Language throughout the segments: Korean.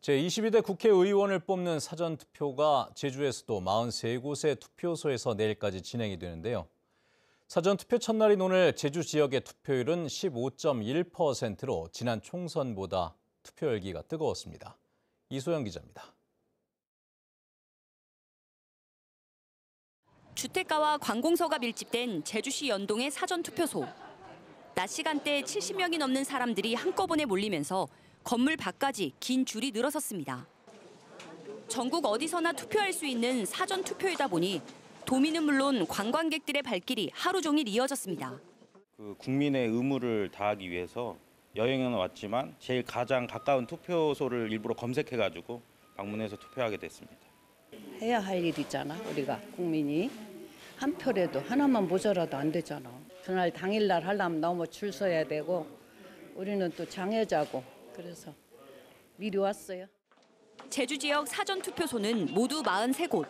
제22대 국회의원을 뽑는 사전투표가 제주에서도 43곳의 투표소에서 내일까지 진행이 되는데요. 사전투표 첫날인 오늘 제주 지역의 투표율은 15.1%로 지난 총선보다 투표 열기가 뜨거웠습니다. 이소영 기자입니다. 주택가와 관공서가 밀집된 제주시 연동의 사전투표소. 낮 시간대 70명이 넘는 사람들이 한꺼번에 몰리면서 건물 밖까지 긴 줄이 늘어섰습니다. 전국 어디서나 투표할 수 있는 사전 투표이다 보니 도민은 물론 관광객들의 발길이 하루 종일 이어졌습니다. 그 국민의 의무를 다하기 위해서 여행은 왔지만 제일 가장 가까운 투표소를 일부러 검색해가지고 방문해서 투표하게 됐습니다. 해야 할 일이잖아 우리가 국민이 한 표라도 하나만 모자라도 안 되잖아. 그날 당일날 하려면 너무 줄 서야 되고 우리는 또 장애자고 그래서 미리 왔어요. 제주 지역 사전 투표소는 모두 43곳.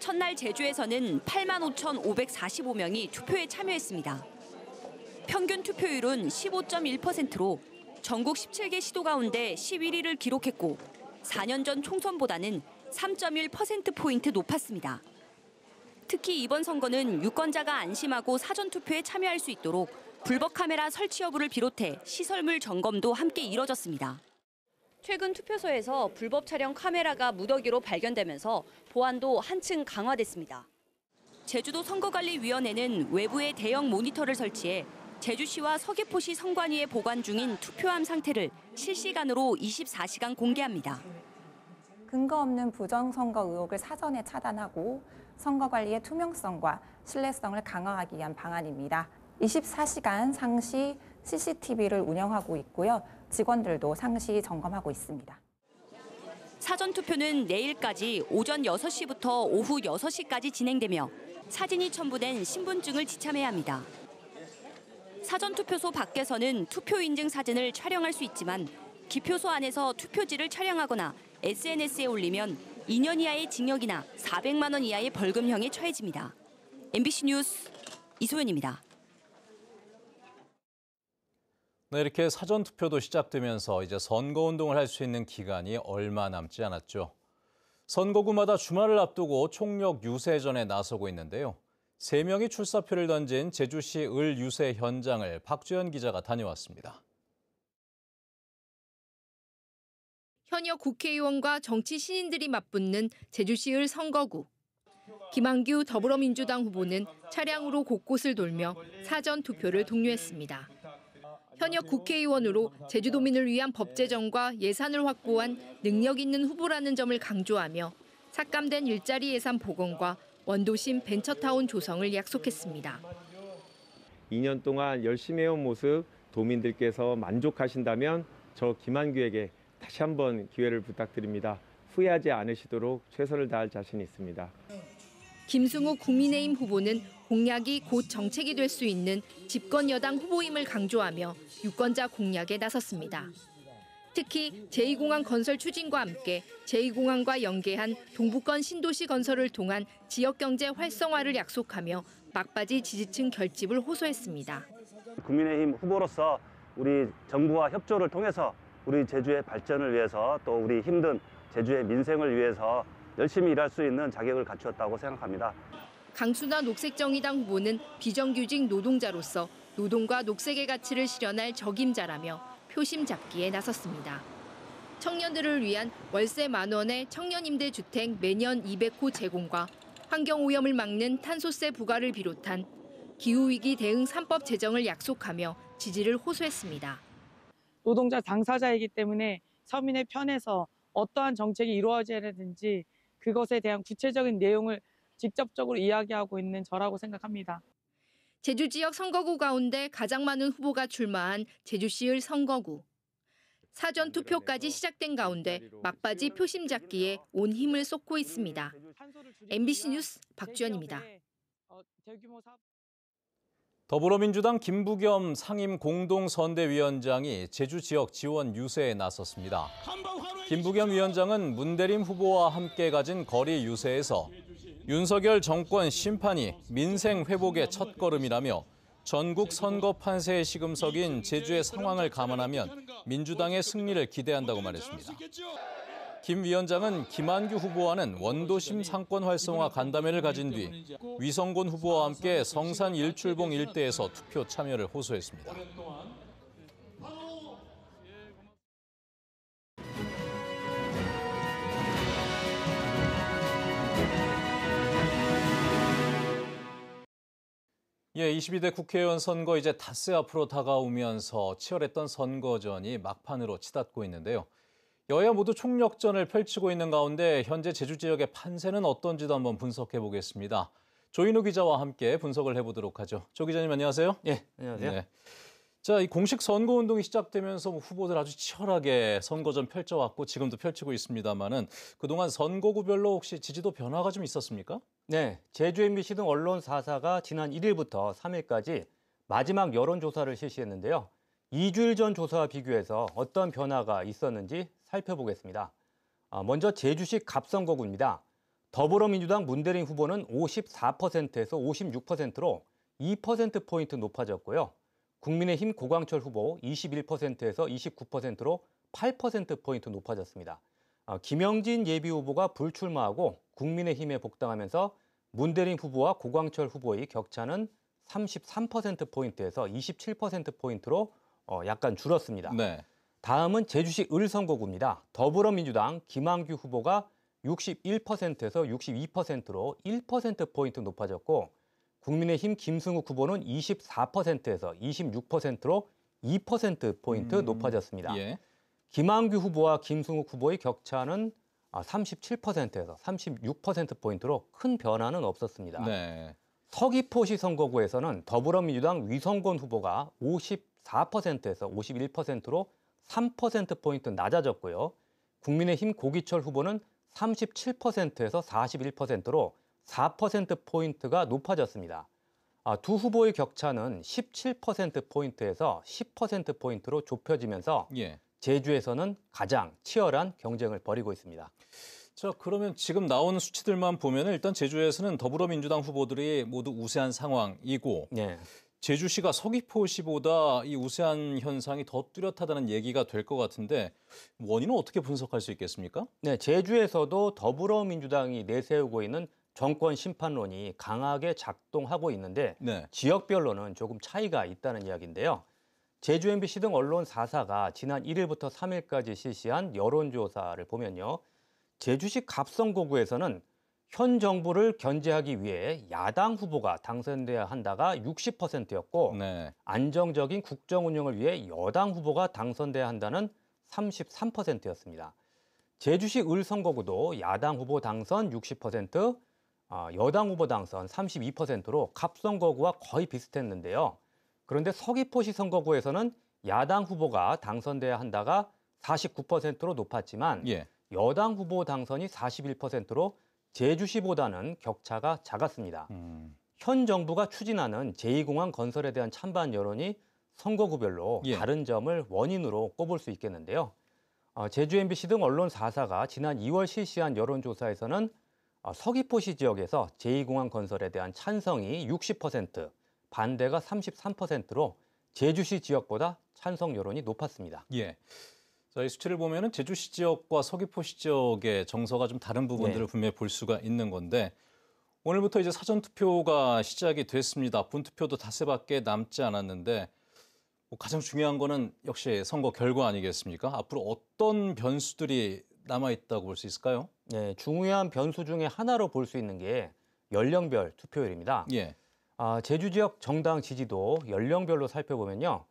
첫날 제주에서는 8만 5,545명이 투표에 참여했습니다. 평균 투표율은 15.1%로 전국 17개 시도 가운데 11위를 기록했고 4년 전 총선보다는 3.1%포인트 높았습니다. 특히 이번 선거는 유권자가 안심하고 사전투표에 참여할 수 있도록 불법 카메라 설치 여부를 비롯해 시설물 점검도 함께 이뤄졌습니다. 최근 투표소에서 불법 촬영 카메라가 무더기로 발견되면서 보안도 한층 강화됐습니다. 제주도 선거관리위원회는 외부에 대형 모니터를 설치해 제주시와 서귀포시 선관위에 보관 중인 투표함 상태를 실시간으로 24시간 공개합니다. 근거 없는 부정선거 의혹을 사전에 차단하고 선거 관리의 투명성과 신뢰성을 강화하기 위한 방안입니다. 24시간 상시 CCTV를 운영하고 있고요. 직원들도 상시 점검하고 있습니다. 사전투표는 내일까지 오전 6시부터 오후 6시까지 진행되며 사진이 첨부된 신분증을 지참해야 합니다. 사전투표소 밖에서는 투표 인증 사진을 촬영할 수 있지만 기표소 안에서 투표지를 촬영하거나 SNS에 올리면 2년 이하의 징역이나 400만 원 이하의 벌금형에 처해집니다. MBC 뉴스 이소연입니다. 네, 이렇게 사전투표도 시작되면서 이제 선거운동을 할 수 있는 기간이 얼마 남지 않았죠. 선거구마다 주말을 앞두고 총력 유세전에 나서고 있는데요. 세 명이 출사표를 던진 제주시 을 유세 현장을 박주현 기자가 다녀왔습니다. 현역 국회의원과 정치 신인들이 맞붙는 제주시 을 선거구. 김한규 더불어민주당 후보는 차량으로 곳곳을 돌며 사전 투표를 독려했습니다. 현역 국회의원으로 제주도민을 위한 법 제정과 예산을 확보한 능력 있는 후보라는 점을 강조하며 삭감된 일자리 예산 복원과 원도심 벤처타운 조성을 약속했습니다. 2년 동안 열심히 해온 모습 도민들께서 만족하신다면 저 김한규에게 다시 한번 기회를 부탁드립니다. 후회하지 않으시도록 최선을 다할 자신이 있습니다. 김승우 국민의힘 후보는 공약이 곧 정책이 될 수 있는 집권 여당 후보임을 강조하며 유권자 공약에 나섰습니다. 특히 제2공항 건설 추진과 함께 제2공항과 연계한 동북권 신도시 건설을 통한 지역 경제 활성화를 약속하며 막바지 지지층 결집을 호소했습니다. 국민의힘 후보로서 우리 정부와 협조를 통해서 우리 제주의 발전을 위해서 또 우리 힘든 제주의 민생을 위해서 열심히 일할 수 있는 자격을 갖추었다고 생각합니다. 강순화 녹색정의당 후보는 비정규직 노동자로서 노동과 녹색의 가치를 실현할 적임자라며 표심 잡기에 나섰습니다. 청년들을 위한 월세 만 원의 청년 임대 주택 매년 200호 제공과 환경 오염을 막는 탄소세 부과를 비롯한 기후 위기 대응 3법 제정을 약속하며 지지를 호소했습니다. 노동자 당사자이기 때문에 서민의 편에서 어떠한 정책이 이루어져야 되는지 그것에 대한 구체적인 내용을 직접적으로 이야기하고 있는 저라고 생각합니다. 제주 지역 선거구 가운데 가장 많은 후보가 출마한 제주시의 선거구. 사전 투표까지 시작된 가운데 막바지 표심 잡기에 온 힘을 쏟고 있습니다. MBC 뉴스 박주연입니다. 더불어민주당 김부겸 상임 공동선대위원장이 제주 지역 지원 유세에 나섰습니다. 김부겸 위원장은 문대림 후보와 함께 가진 거리 유세에서 윤석열 정권 심판이 민생 회복의 첫걸음이라며 전국 선거 판세의 시금석인 제주의 상황을 감안하면 민주당의 승리를 기대한다고 말했습니다. 김 위원장은 김한규 후보와는 원도심 상권 활성화 간담회를 가진 뒤 위성곤 후보와 함께 성산 일출봉 일대에서 투표 참여를 호소했습니다. 예, 22대 국회의원 선거 이제 닷새 앞으로 다가오면서 치열했던 선거전이 막판으로 치닫고 있는데요. 여야 모두 총력전을 펼치고 있는 가운데 현재 제주 지역의 판세는 어떤지도 한번 분석해 보겠습니다. 조인우 기자와 함께 분석을 해보도록 하죠. 조 기자님 안녕하세요. 예, 안녕하세요. 네. 자, 이 공식 선거 운동이 시작되면서 뭐 후보들 아주 치열하게 선거전 펼쳐왔고 지금도 펼치고 있습니다만은 그동안 선거구별로 혹시 지지도 변화가 좀 있었습니까? 네, 제주 MBC 등 언론 4사가 지난 1일부터 3일까지 마지막 여론조사를 실시했는데요. 2주일 전 조사와 비교해서 어떤 변화가 있었는지 살펴보겠습니다. 아, 먼저 제주시 갑선거구입니다. 더불어민주당 문대림 후보는 54%에서 56%로 2%포인트 높아졌고요. 국민의힘 고광철 후보 21%에서 29%로 8%포인트 높아졌습니다. 아, 김영진 예비 후보가 불출마하고 국민의힘에 복당하면서 문대림 후보와 고광철 후보의 격차는 33%포인트에서 27%포인트로 어, 약간 줄었습니다. 네. 다음은 제주시 을선거구입니다. 더불어민주당 김한규 후보가 61%에서 62%로 1%포인트 높아졌고 국민의힘 김승욱 후보는 24%에서 26%로 2%포인트 음, 높아졌습니다. 예. 김한규 후보와 김승욱 후보의 격차는 37%에서 36%포인트로 큰 변화는 없었습니다. 네. 서귀포시 선거구에서는 더불어민주당 위성곤 후보가 54%에서 51%로 3%포인트 낮아졌고요. 국민의힘 고기철 후보는 37%에서 41%로 4%포인트가 높아졌습니다. 아, 두 후보의 격차는 17%포인트에서 10%포인트로 좁혀지면서 예. 제주에서는 가장 치열한 경쟁을 벌이고 있습니다. 자, 그러면 지금 나오는 수치들만 보면 일단 제주에서는 더불어민주당 후보들이 모두 우세한 상황이고 네. 제주시가 서귀포시보다 이 우세한 현상이 더 뚜렷하다는 얘기가 될 것 같은데 원인은 어떻게 분석할 수 있겠습니까? 네, 제주에서도 더불어민주당이 내세우고 있는 정권 심판론이 강하게 작동하고 있는데 네. 지역별로는 조금 차이가 있다는 이야기인데요. 제주 MBC 등 언론 4사가 지난 1일부터 3일까지 실시한 여론조사를 보면요. 제주시 갑성고구에서는 현 정부를 견제하기 위해 야당 후보가 당선돼야 한다가 60%였고 네. 안정적인 국정 운영을 위해 여당 후보가 당선돼야 한다는 33%였습니다. 제주시 을선거구도 야당 후보 당선 60%, 어, 여당 후보 당선 32%로 갑선거구와 거의 비슷했는데요. 그런데 서귀포시 선거구에서는 야당 후보가 당선돼야 한다가 49%로 높았지만 예. 여당 후보 당선이 41%로 제주시보다는 격차가 작았습니다. 음. 현 정부가 추진하는 제2공항 건설에 대한 찬반 여론이 선거구별로 예. 다른 점을 원인으로 꼽을 수 있겠는데요. 어, 제주 MBC 등 언론 4사가 지난 2월 실시한 여론조사에서는 어, 서귀포시 지역에서 제2공항 건설에 대한 찬성이 60%, 반대가 33%로 제주시 지역보다 찬성 여론이 높았습니다. 예. 자, 이 수치를 보면은 제주시 지역과 서귀포시 지역의 정서가 좀 다른 부분들을 네. 분명히 볼 수가 있는 건데 오늘부터 이제 사전 투표가 시작이 됐습니다. 본투표도 닷새밖에 남지 않았는데 뭐 가장 중요한 거는 역시 선거 결과 아니겠습니까? 앞으로 어떤 변수들이 남아 있다고 볼 수 있을까요? 네, 중요한 변수 중에 하나로 볼 수 있는 게 연령별 투표율입니다. 예. 아, 제주 지역 정당 지지도 연령별로 살펴보면요.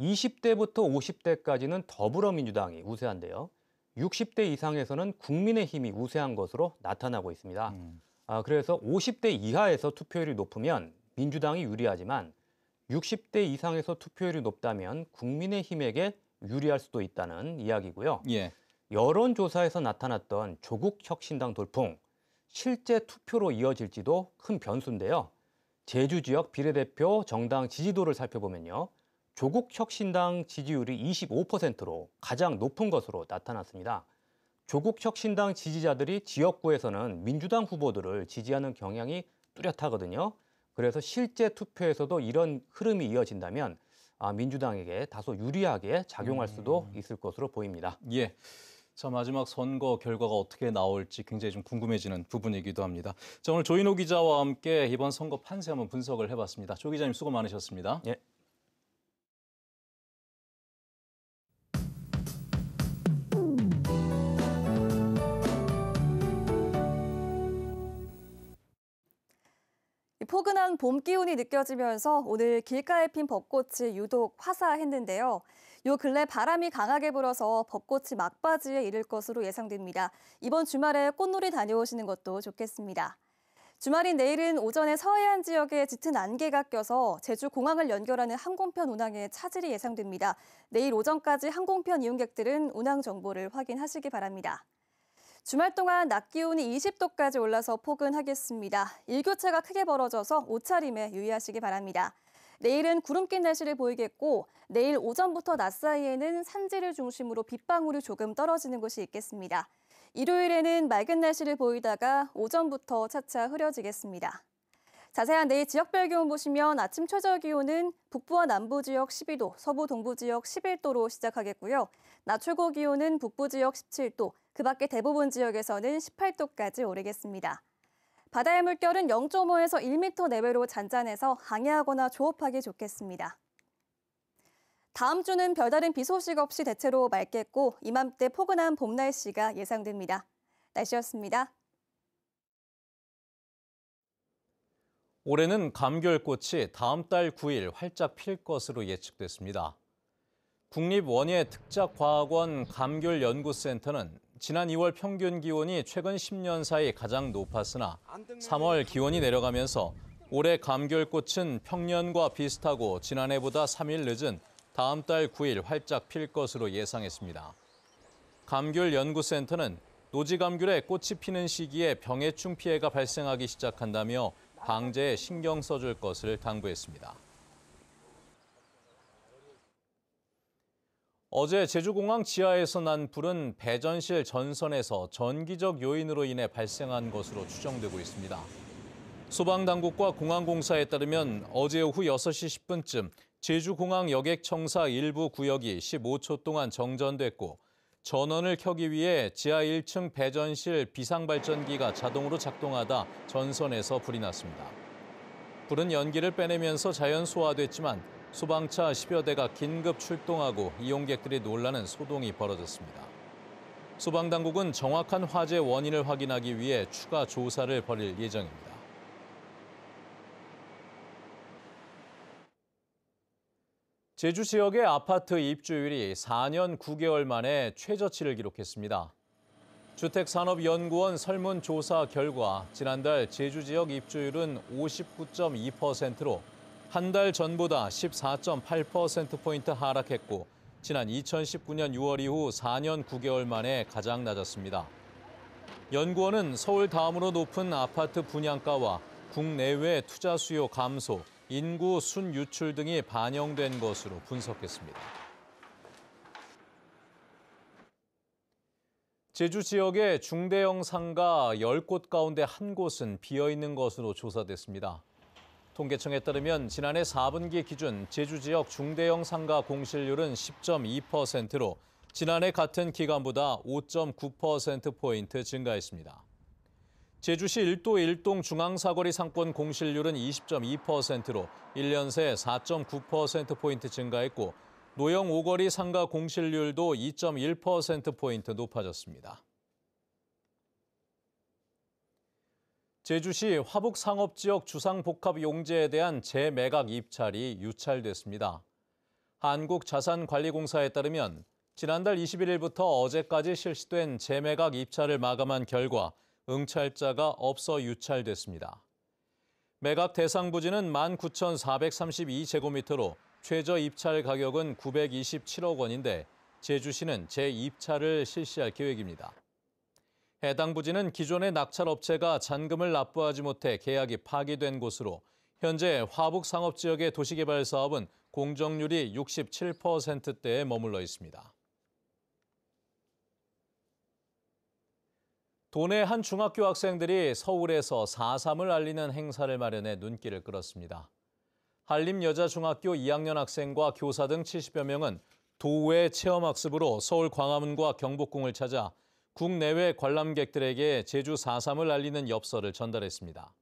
20대부터 50대까지는 더불어민주당이 우세한데요. 60대 이상에서는 국민의힘이 우세한 것으로 나타나고 있습니다. 음. 아, 그래서 50대 이하에서 투표율이 높으면 민주당이 유리하지만 60대 이상에서 투표율이 높다면 국민의힘에게 유리할 수도 있다는 이야기고요. 예. 여론조사에서 나타났던 조국 혁신당 돌풍, 실제 투표로 이어질지도 큰 변수인데요. 제주 지역 비례대표 정당 지지도를 살펴보면요. 조국 혁신당 지지율이 25%로 가장 높은 것으로 나타났습니다. 조국 혁신당 지지자들이 지역구에서는 민주당 후보들을 지지하는 경향이 뚜렷하거든요. 그래서 실제 투표에서도 이런 흐름이 이어진다면 아, 민주당에게 다소 유리하게 작용할 수도 있을 것으로 보입니다. 예. 자 마지막 선거 결과가 어떻게 나올지 굉장히 좀 궁금해지는 부분이기도 합니다. 자 오늘 조인호 기자와 함께 이번 선거 판세 한번 분석을 해봤습니다. 조 기자님 수고 많으셨습니다. 예. 포근한 봄 기운이 느껴지면서 오늘 길가에 핀 벚꽃이 유독 화사했는데요. 요 근래 바람이 강하게 불어서 벚꽃이 막바지에 이를 것으로 예상됩니다. 이번 주말에 꽃놀이 다녀오시는 것도 좋겠습니다. 주말인 내일은 오전에 서해안 지역에 짙은 안개가 껴서 제주 공항을 연결하는 항공편 운항에 차질이 예상됩니다. 내일 오전까지 항공편 이용객들은 운항 정보를 확인하시기 바랍니다. 주말 동안 낮 기온이 20도까지 올라서 포근하겠습니다. 일교차가 크게 벌어져서 옷차림에 유의하시기 바랍니다. 내일은 구름 낀 날씨를 보이겠고 내일 오전부터 낮 사이에는 산지를 중심으로 빗방울이 조금 떨어지는 곳이 있겠습니다. 일요일에는 맑은 날씨를 보이다가 오전부터 차차 흐려지겠습니다. 자세한 내일 지역별 기온 보시면 아침 최저 기온은 북부와 남부 지역 12도, 서부 동부 지역 11도로 시작하겠고요. 낮 최고 기온은 북부 지역 17도, 그 밖에 대부분 지역에서는 18도까지 오르겠습니다. 바다의 물결은 0.5에서 1m 내외로 잔잔해서 항해하거나 조업하기 좋겠습니다. 다음 주는 별다른 비 소식 없이 대체로 맑겠고 이맘때 포근한 봄 날씨가 예상됩니다. 날씨였습니다. 올해는 감귤꽃이 다음 달 9일 활짝 필 것으로 예측됐습니다. 국립원예특작과학원 감귤연구센터는 지난 2월 평균 기온이 최근 10년 사이 가장 높았으나 3월 기온이 내려가면서 올해 감귤꽃은 평년과 비슷하고 지난해보다 3일 늦은 다음 달 9일 활짝 필 것으로 예상했습니다. 감귤연구센터는 노지감귤의 꽃이 피는 시기에 병해충 피해가 발생하기 시작한다며 방제에 신경 써줄 것을 당부했습니다. 어제 제주공항 지하에서 난 불은 배전실 전선에서 전기적 요인으로 인해 발생한 것으로 추정되고 있습니다. 소방당국과 공항공사에 따르면 어제 오후 6시 10분쯤 제주공항 여객청사 일부 구역이 15초 동안 정전됐고 전원을 켜기 위해 지하 1층 배전실 비상발전기가 자동으로 작동하다 전선에서 불이 났습니다. 불은 연기를 빼내면서 자연 소화됐지만 소방차 10여 대가 긴급 출동하고 이용객들이 놀라는 소동이 벌어졌습니다. 소방당국은 정확한 화재 원인을 확인하기 위해 추가 조사를 벌일 예정입니다. 제주 지역의 아파트 입주율이 4년 9개월 만에 최저치를 기록했습니다. 주택산업연구원 설문조사 결과 지난달 제주 지역 입주율은 59.2%로 한 달 전보다 14.8%포인트 하락했고 지난 2019년 6월 이후 4년 9개월 만에 가장 낮았습니다. 연구원은 서울 다음으로 높은 아파트 분양가와 국내외 투자 수요 감소, 인구 순유출 등이 반영된 것으로 분석했습니다. 제주 지역의 중대형 상가 10곳 가운데 한 곳은 비어 있는 것으로 조사됐습니다. 통계청에 따르면 지난해 4분기 기준 제주 지역 중대형 상가 공실률은 10.2%로 지난해 같은 기간보다 5.9%포인트 증가했습니다. 제주시 1도 1동 중앙사거리 상권 공실률은 20.2%로 1년 새 4.9%포인트 증가했고 노영 오거리 상가 공실률도 2.1%포인트 높아졌습니다. 제주시 화북상업지역 주상복합용지에 대한 재매각 입찰이 유찰됐습니다. 한국자산관리공사에 따르면 지난달 21일부터 어제까지 실시된 재매각 입찰을 마감한 결과 응찰자가 없어 유찰됐습니다. 매각 대상 부지는 19,432제곱미터로 최저 입찰 가격은 927억 원인데 제주시는 재입찰을 실시할 계획입니다. 해당 부지는 기존의 낙찰업체가 잔금을 납부하지 못해 계약이 파기된 곳으로 현재 화북 상업지역의 도시개발 사업은 공정률이 67%대에 머물러 있습니다. 도내 한 중학교 학생들이 서울에서 4.3을 알리는 행사를 마련해 눈길을 끌었습니다. 한림여자중학교 2학년 학생과 교사 등 70여 명은 도외 체험학습으로 서울 광화문과 경복궁을 찾아 국내외 관람객들에게 제주 4.3을 알리는 엽서를 전달했습니다.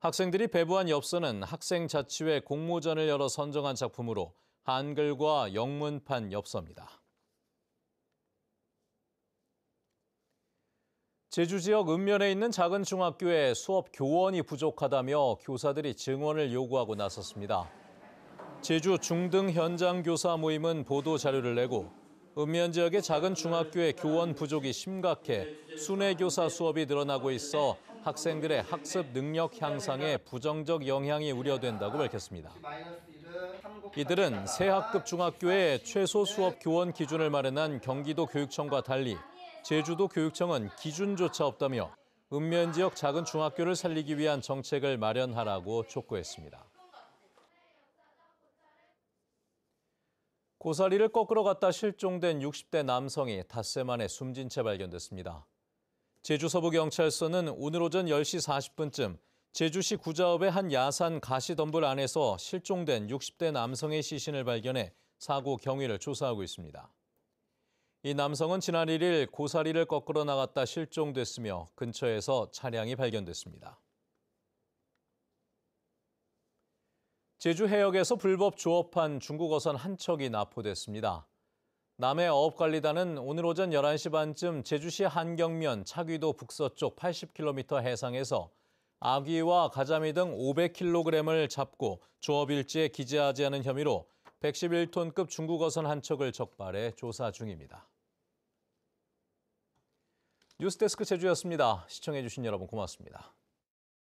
학생들이 배부한 엽서는 학생 자치회 공모전을 열어 선정한 작품으로 한글과 영문판 엽서입니다. 제주 지역 읍면에 있는 작은 중학교에 수업 교원이 부족하다며 교사들이 증원을 요구하고 나섰습니다. 제주 중등 현장 교사 모임은 보도 자료를 내고 읍면 지역의 작은 중학교의 교원 부족이 심각해 순회 교사 수업이 늘어나고 있어 학생들의 학습 능력 향상에 부정적 영향이 우려된다고 밝혔습니다. 이들은 새 학급 중학교의 최소 수업 교원 기준을 마련한 경기도 교육청과 달리 제주도 교육청은 기준조차 없다며 읍면 지역 작은 중학교를 살리기 위한 정책을 마련하라고 촉구했습니다. 고사리를 꺾으러 갔다 실종된 60대 남성이 닷새 만에 숨진 채 발견됐습니다. 제주 서부경찰서는 오늘 오전 10시 40분쯤 제주시 구자읍의 한 야산 가시덤불 안에서 실종된 60대 남성의 시신을 발견해 사고 경위를 조사하고 있습니다. 이 남성은 지난 1일 고사리를 꺾으러 나갔다 실종됐으며 근처에서 차량이 발견됐습니다. 제주 해역에서 불법 조업한 중국 어선 한 척이 납포됐습니다. 남해 어업관리단은 오늘 오전 11시 반쯤 제주시 한경면 차귀도 북서쪽 80km 해상에서 아귀와 가자미 등 500kg을 잡고 조업 일지에 기재하지 않은 혐의로 111톤급 중국 어선 한 척을 적발해 조사 중입니다. 뉴스데스크 제주였습니다. 시청해주신 여러분 고맙습니다.